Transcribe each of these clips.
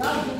야,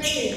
praying.